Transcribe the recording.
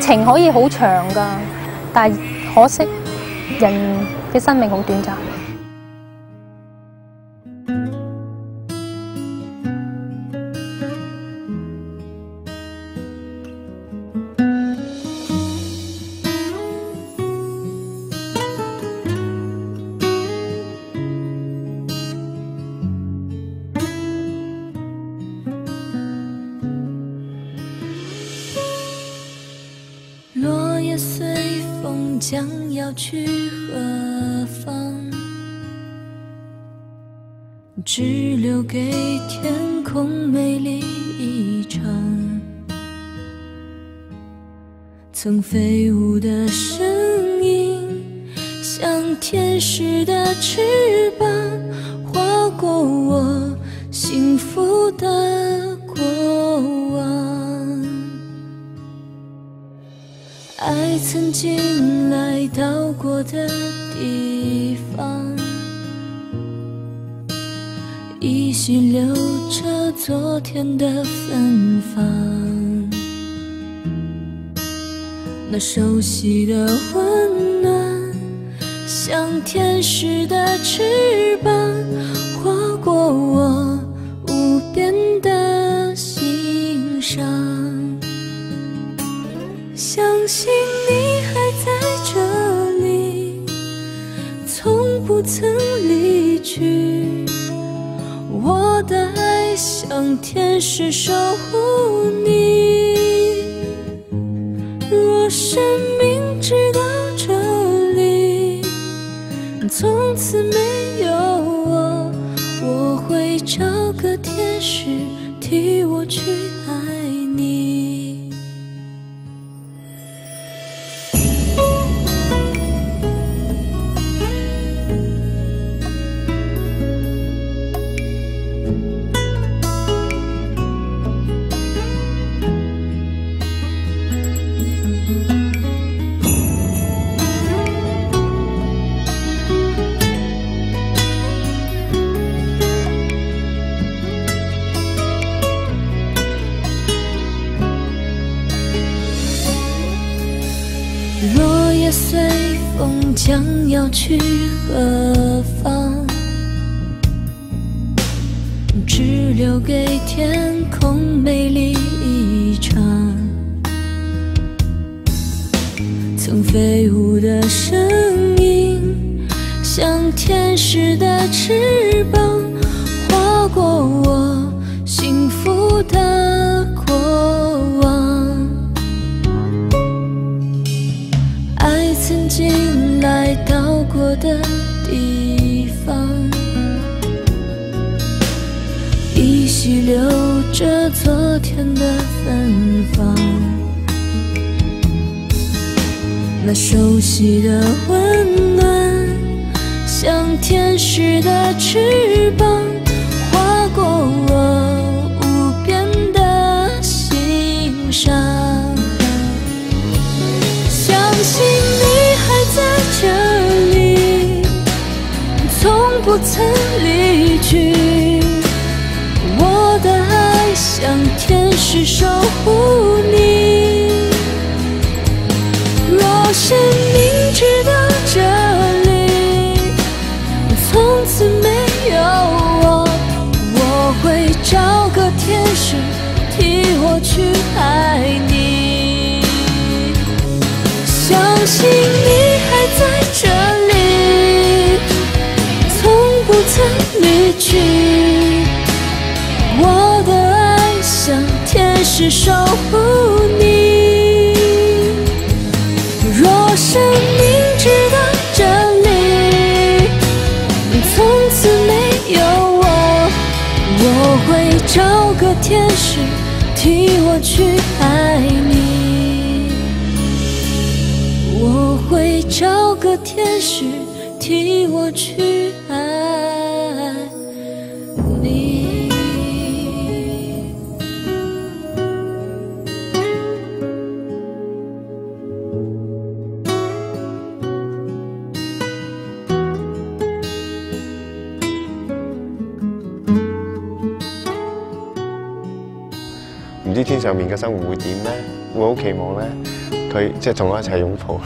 情可以好长噶，但系可惜人嘅生命好短暂。随风将要去何方？只留给天空美丽一场。曾飞舞的声音，像天使的翅膀，划过我幸福的。爱曾经来到过的地方，依稀留着昨天的芬芳。那熟悉的温暖，像天使的翅膀，划过我无边的心上。想。相信你还在这里，从不曾离去。我的爱像天使守护你。若生命直到这里，从此没有我，我会找个天使替我去爱。落叶随风将要去何方？只留给天空美丽一场。曾飞舞的声音，像天使的翅膀，划过我幸福的。残留着昨天的芬芳，那熟悉的温暖，像天使的翅膀，划过我无边的心上。相信你还在这里，从不曾离去。我的爱像天使守护你。若生命值得证明，从此没有我，我会找个天使替我去爱你。我会找个天使替我去。你，唔知天上面嘅生活会点咧？会好期望咧？佢即系同我一齐拥抱。